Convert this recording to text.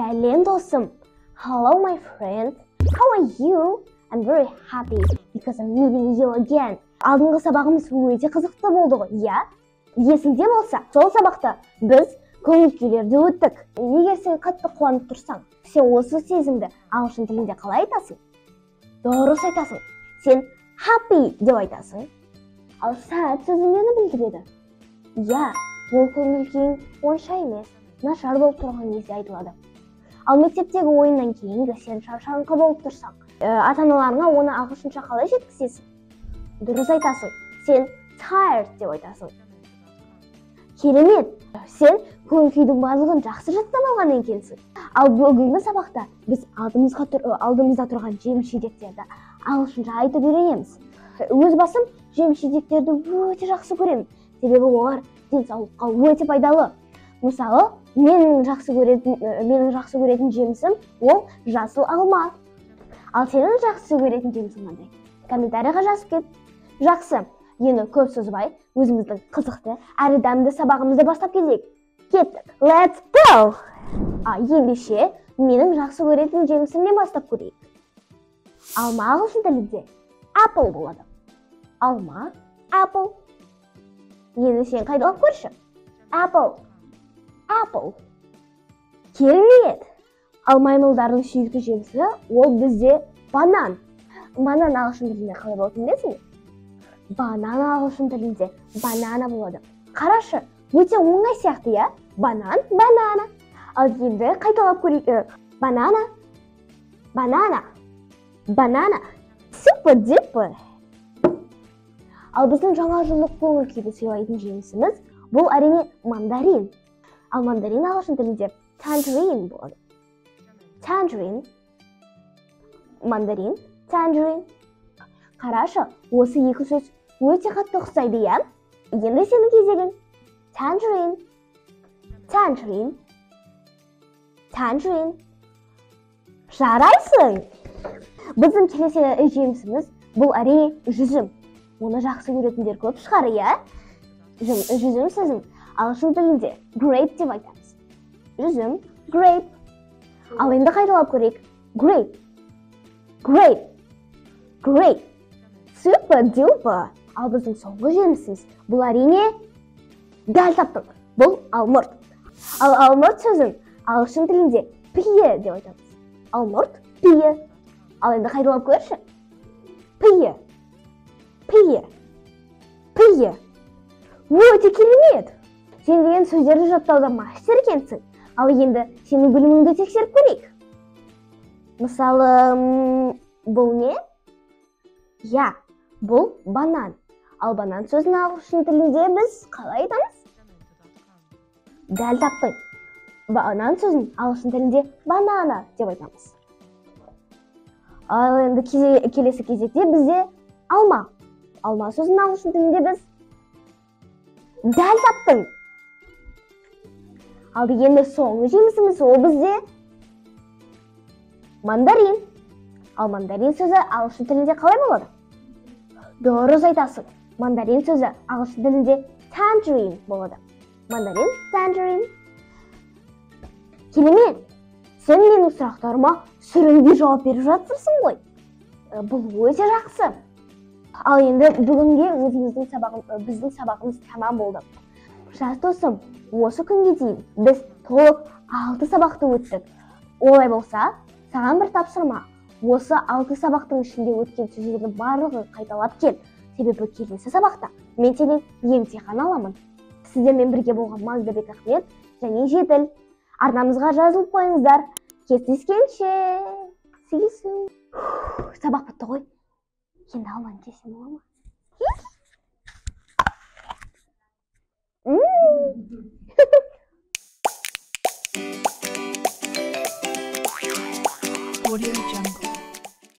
сәлем досым hello my friend how are you? I'm very happy because i'm meeting you again. Алдыңғы сабағымыз өте қызықты болды ғой. Иә? Есіңде болса сол сабақта біз көңіл күйлерді өттік. Егер сен қатты қуанып тұрсаң сен осы сезімді ағылшын тілінде қалай айтасың? Дұрыс айтасың. Сен happy деп айтасың. Ал sad сөзі нені білдіреді. Иә ол көңіл күйің онша емес нашар болып тұрған кезде айтылады. Ал мектептегі ойыннан кейінгі сен шаршаңқы болып тұрсаң ә, ата аналарыңа оны ағылшынша қалай жеткізесің? Дұрыс айтасың. Сен tired деп айтасың. Керемет. Сен көңіл күйдің барлығын жақсы жаттап алған екенсің ал бүгінгі сабақта біз алдымызға тұр, алдымызда тұрған жеміс жидектерді ағылшынша айтып үйренеміз. Өз басым жеміс жидектерді өте жақсы көремін. Себебі олар денсаулыққа өте пайдалы. Мысалы менің жақсы көретін менің жақсы көретін жемісім ол жасыл алма. Ал сенің жақсы көретін жемісің қандай комментарийға жазып кет. Жақсы. Енді көп созбай өзіміздің қызықты әрі дәмді сабағымызды бастап кетейік. Кеттік. Let's go! А ендеше менің жақсы көретін жемісімнен бастап көрейік. Алма ағылшын тілінде apple болады. Алма apple. Енді сен қайталап көрші? Apple. Apple. Керемет ал маймылдардың сүйікті жемісі ол бізде банан банан ағылшын тілінде қалай болатынын білесің бе банан ағылшын тілінде банана болады қарашы өте оңай сияқты иә банан банана ал енді қайталап көрейік банана банана банана супер дупер ал біздің жаңа жылдық көңіл күйді сыйлайтын жемісіміз бұл әрине мандарин ал мандарин ағылшын тілінде tangerine болады tangerine. Мандарин tangerine. Қарашы осы екі сөз өте қатты ұқсайды иә енді сенің кезегің tangerine. Tangerine. Tangerine. Жарайсың біздің келесі жемісіміз бұл әрине жүзім оны жақсы көретіндер көп шығар иә? Жүзім сөзін тілінде grape деп айтамыз. Жүзім grape. Ал енді қайталап көрейік. Grape. Grape. Grape. Супер дупер ал біздің соңғы жемісіміз бұл әрине дәл таптың бұл алмұрт. Ал алмұрт сөзін ағылшын тілінде пие деп айтамыз. Алмұрт пие. Ал енді қайталап көрші. Пие. Пие. Пие. Өте керемет сен деген сөздерді жаттауда мастер екенсің. Ал енді сенің біліміңді тексеріп көрейік. Мысалы бұл не? Иә бұл банан. Ал банан сөзін ағылшын тілінде біз қалай айтамыз? Дәл таптың банан сөзін ағылшын тілінде банана деп айтамыз. Ал енді келесі кезекте бізде алма. Алма сөзін ағылшын тілінде біз дәл таптың ал енді соңғы жемісіміз ол бізде мандарин ал мандарин сөзі ағылшын тілінде қалай болады дұрыс айтасың мандарин сөзі ағылшын тілінде tangerine болады мандарин tangerine. Керемет сен менің сұрақтарыма сүрінбей жауап беріп жатырсың ғой бұл өте жақсы ал енді бүгінге өзіміздің сабағым біздің сабағымыз тамам болды жас досым осы күнге дейін біз толық алты сабақты өттік. Олай болса саған бір тапсырма. Осы алты сабақтың ішінде өткен сөздердің барлығын қайталап кел. Себебі келесі сабақта мен сенен емтихан аламын. Сіздермен бірге болған магдабек ахмет және жетіл. Арнамызға жазылып қойыңыздар. Кездескенше. Сабақ бітті ғой. Енді алланы десем бола ма?